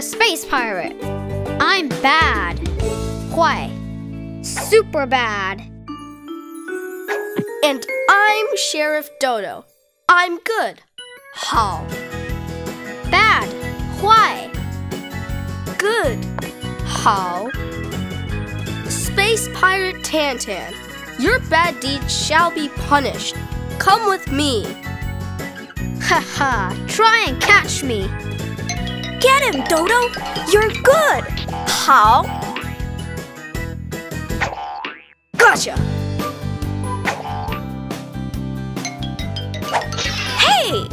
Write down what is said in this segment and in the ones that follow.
a space pirate. I'm bad. Why? Super bad. And I'm Sheriff Dodo. I'm good. How? Bad. Why? Good. How? Space Pirate Tantan, your bad deeds shall be punished. Come with me. Haha, try and catch me. Dodo! You're good! How? Gotcha! Hey!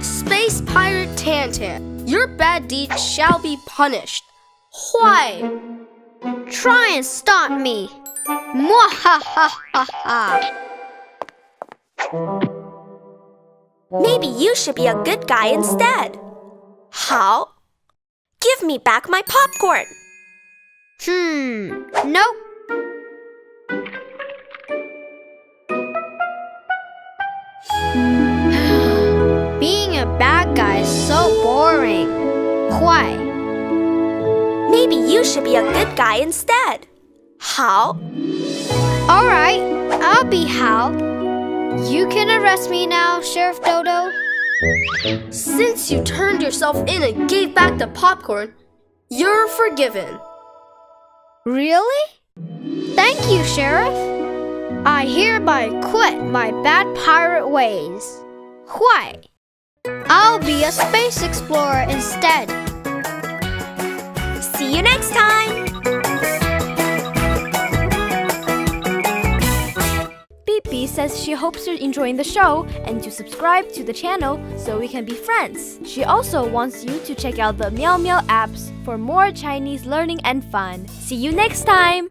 Space Pirate Tantan, your bad deeds shall be punished. Why? Try and stop me. Mwahahaha. Maybe you should be a good guy instead. How? Give me back my popcorn. Hmm, nope. Being a bad guy is so boring. Why? Maybe you should be a good guy instead. How? Alright, I'll be Hal. You can arrest me now, Sheriff Dodo. Since you turned yourself in and gave back the popcorn, you're forgiven. Really? Thank you, Sheriff. I hereby quit my bad pirate ways. Why? I'll be a space explorer instead. See you next time! Says she hopes you're enjoying the show and to subscribe to the channel so we can be friends. She also wants you to check out the Miaomiao apps for more Chinese learning and fun. See you next time!